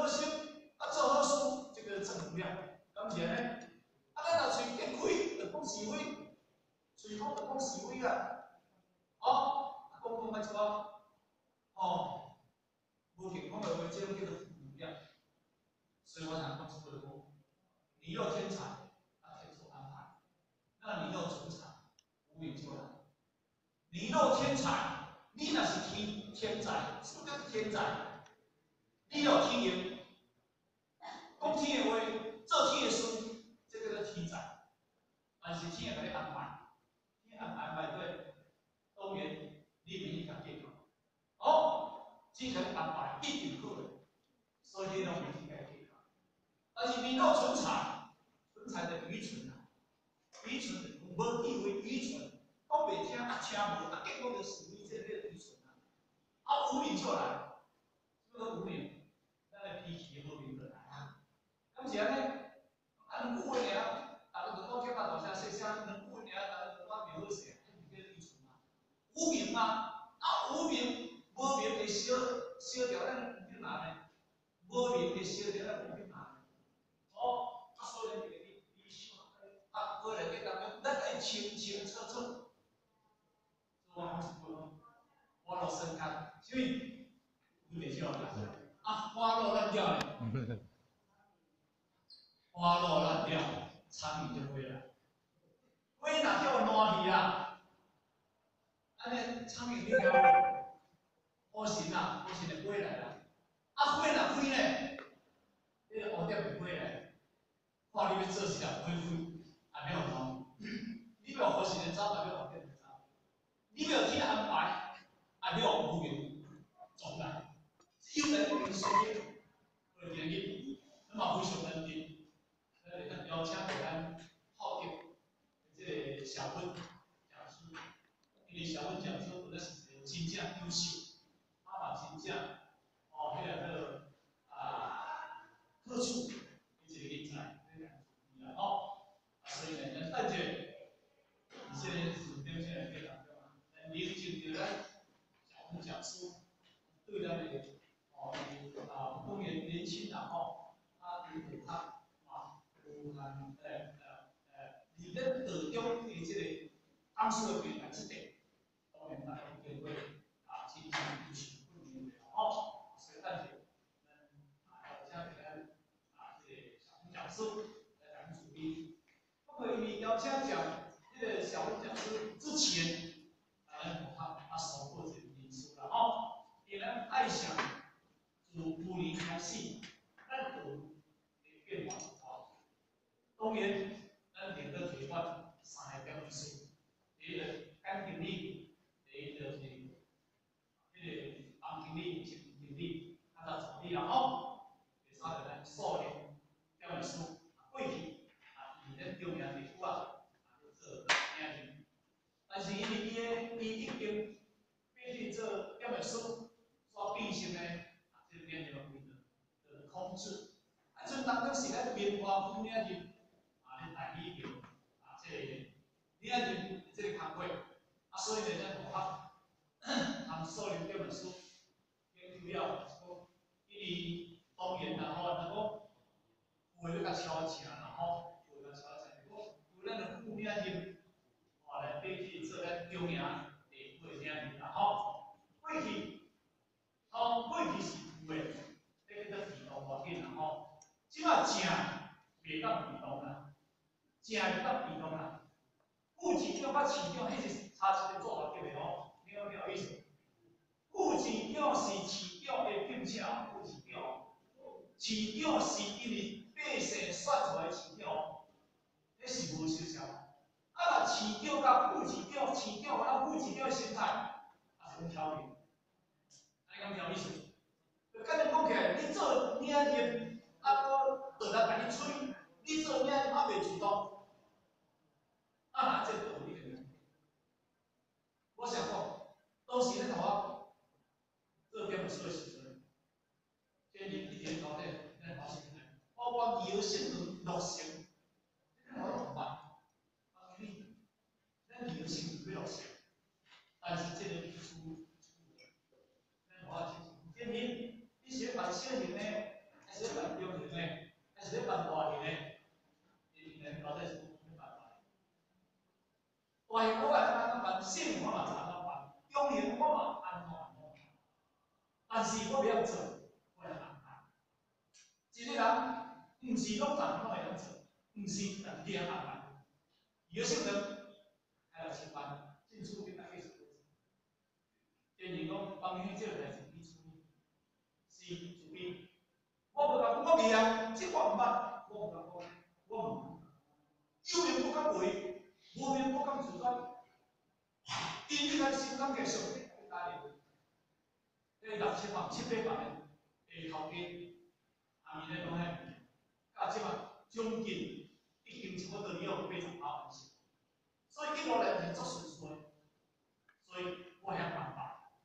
好心啊做好事，这个正能量，咁是安尼。啊，咱若嘴结开，就讲是非，嘴讲就讲是非啊。哦，讲讲歹错，哦，无健康的话，这种叫做负能量。所以我想讲出来讲，你要天才，啊天所安排，那你有存才，无名就来。你有天才，你那是天天才，什么叫天才？你要天缘，讲天的话，做天的事。天才，但是天会甲你安排，天安排安排对，当然你免去甲计较，哦，只肯安排一定好的，所以你拢免去甲计较。但是你到存才，存才的愚蠢啊，愚蠢的。无以为愚蠢，讲袂听啊听无，啊结果就属于这个愚蠢啊，啊无名就来，什么无名？咱的脾气好名就来啊，咁是安尼。能顾问呀，大家能够听到大家说声能顾问呀，大家能够描写，你叫愚蠢嘛？无名吗？啊无名，无名会烧烧掉咱五品哪呢？无名会烧掉咱五品哪呢？哦，啊所以这个你你想，啊过来给当中，咱爱清清楚楚。我我我老深看，所以有点笑啦。啊花落乱掉嘞。花落乱掉，苍蝇就飞了。飞哪叫烂去啊？安尼苍蝇你听无？好神啊，好神就飞来啦。啊飞哪飞呢？你个蝴蝶会飞来，看你要做啥飞飞，啊没有通。你要好神的走，啊要蝴蝶走。你要天安排，啊要无名总来。有人无名所以，会原因，那么非常难听。呃，咱邀请咱好的即个小温讲师，因为小温讲师本来是真正优秀，他嘛真正哦，迄个个啊，特殊一个人才，然后啊，所以呢，咱等者，现在是表现来非常好，咱年轻的咱小温讲师对咱的哦，啊，公园年轻然后他对他。有咱诶呃呃，伫咧道中诶即个暗示诶平台之地，当然大家都会啊，进行一些不明了吼，所以咱就嗯啊，要请咱啊，这个小红讲师来讲主题。不过因为邀请讲这个小红讲师之前，咱他他收过这个因素了吼，伊咧爱想自古年开始，咱都诶变化。当然，咱练到提法三个表示，第一个感情力，第一个是迄个感情力、情情力，啊，到处理然后，第三个咱数练表示过去啊，以咱重要人物啊，啊，做名人。但是因为伊诶伊已经变成做表示所变成的啊，这个名人为的的控制，啊，就当中是咱变化方面的。大语言啊，这个你爱认这个工会，啊，所以呢，咱同学通所有这本书，研究了，讲因为方言然后那个会比较超强，然后会比较超强，如果有咱的负面音，哦，来对去做咱中央的负面音，然后过去，哦，过去是有的，这个叫被动环境，然后即马正袂当被动啦。正到被动啦，户籍长甲市长迄是差一个做法对袂吼？你有没有意思？户籍长是市长的聘请，户籍长，市长是因为百姓选出来市长，迄是无相像。啊，若市长甲副市长，市长甲副市长的心态，啊是调理，安尼讲有意思。甲你讲起来，你做领人，啊，搁倒来甲你催，你做领人还袂主动。啊，这个道理的。我想讲，都是咧同学做编本书的时阵，建立一点高咧，咱发现咧，包括有性能六成，我怎么办？啊，你，咱有性能六成，但是这个技术，咱但是我要做，我来安排。一个人，毋是讲人拢会晓做，毋是有些人还要上班，进出去大概是多少？建议讲帮你这个代志你处理，是处理。我无讲我未晓，即我毋捌，我无讲，我毋。有名不敢为，无名不敢自传。因为咱心肝继续打理。这六七万、七八万的诶头家，下面咧拢遐，到即嘛将近经差不多了八十八万是，所以一路来是做顺顺的，所以我遐安排，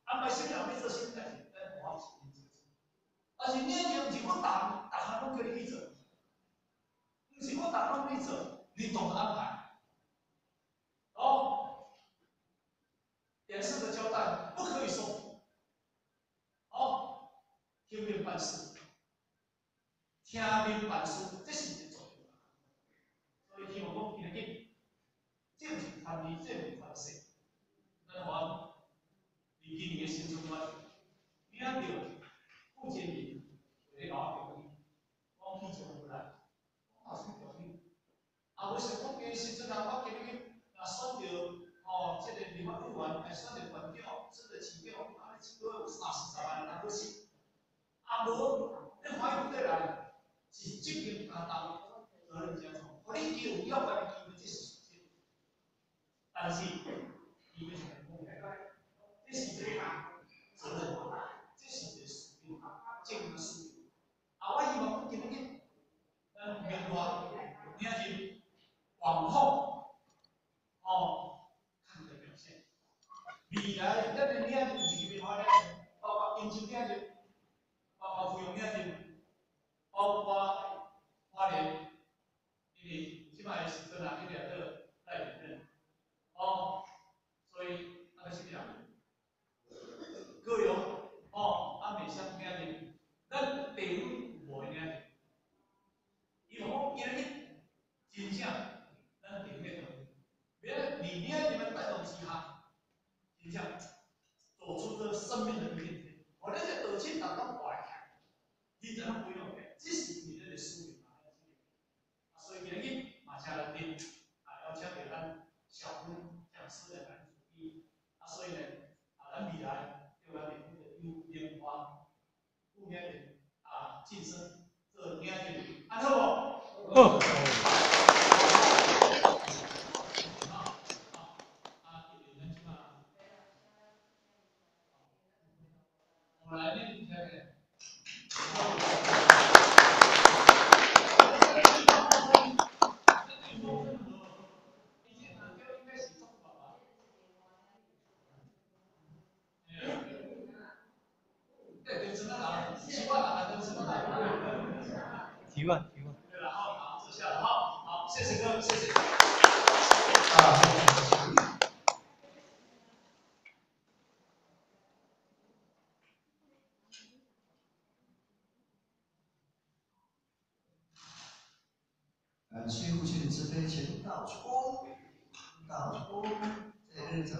安排什么人要做什么代志，咱我是去做。但是你就毋是我逐逐项拢叫你去做，毋是我逐项拢去做，你懂安排。哦，严肃的交代，不可以说。听命办事，听命办事，这是最重要。所以希望讲今日政治参与政治方式，咱话离今年的新春晚，领到傅建明为老表弟，我批准回来，我是表弟。啊，为什么讲今新春啊？我今日啊选到哦，这个立法委员，还选到县长，选到市长，啊，一个月有三四十万，那不是？啊无，你欢喜对来，是责任担当，责任加重。互你机会要关机会，这是事实。但是，伊要成功，这是责任，责任，这是一个使命，责任使命。啊，我希望今日，咱面话，领进往后，哦，看的表现。未来，咱的领进是几变化呢？包括经济领进。包括用眼睛，包括花莲，因为起码是这两个两个代理人，哦，所以那个是这样，各有哦，阿美乡眼睛，咱顶我眼睛，以后今日真正咱顶面头，别里面你们带动其他，真正走出这生命的一片天，我啊！所以今日马下来听啊，要给咱小工讲。师的来主义啊，所以呢啊，咱未来要咱的有变化，负面的啊晋升，这明天安好不？好。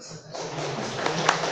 Thank you.